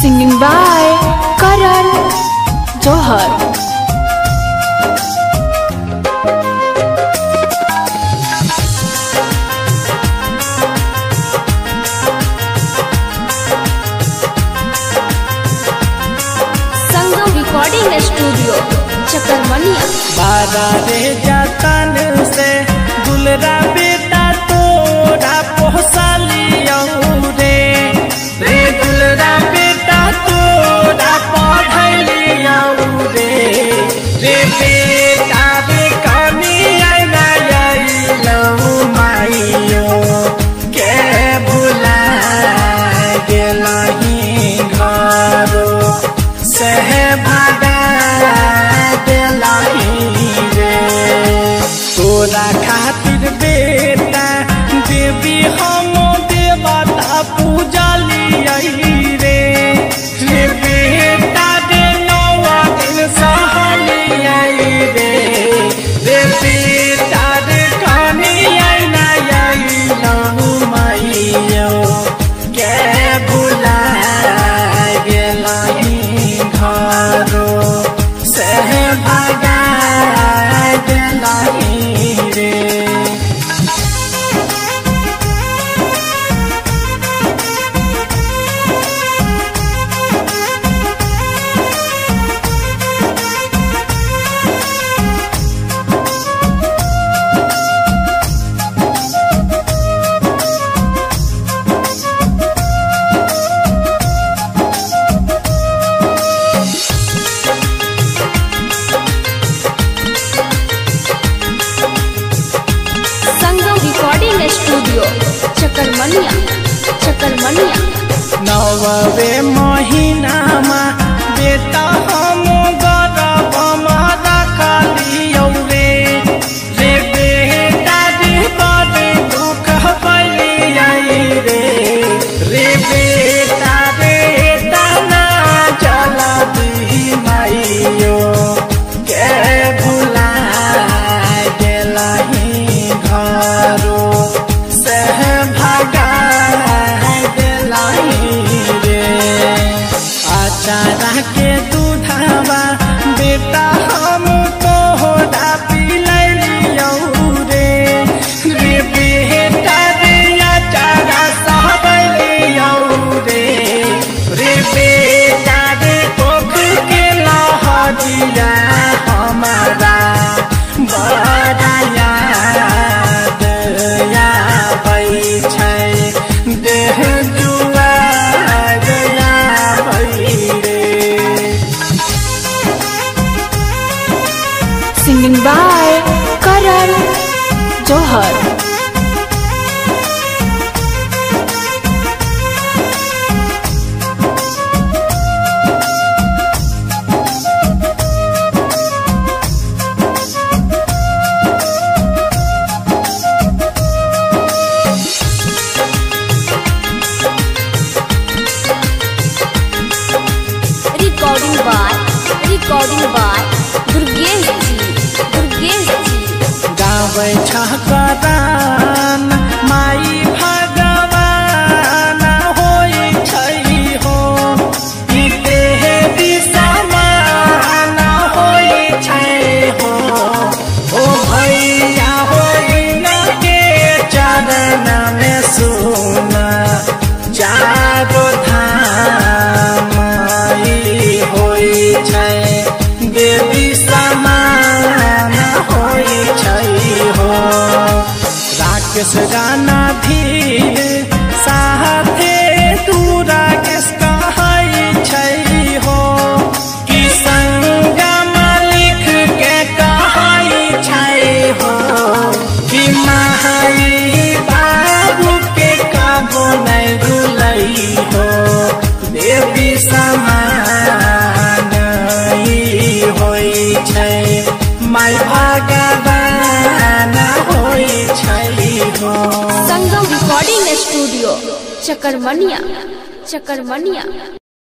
Singing by Karan Johar. Studio चक्कर बारा रे जाता से गुलरा बेटा like I स्टूडियो चकरमनिया चकरमनिया। नवे महीना में बेटा हम इशारा के जौहर recording by recording by Durgesh बैठा करान। के सजाना भीड़ साथे दूरा चकरमनिया चकरमनिया।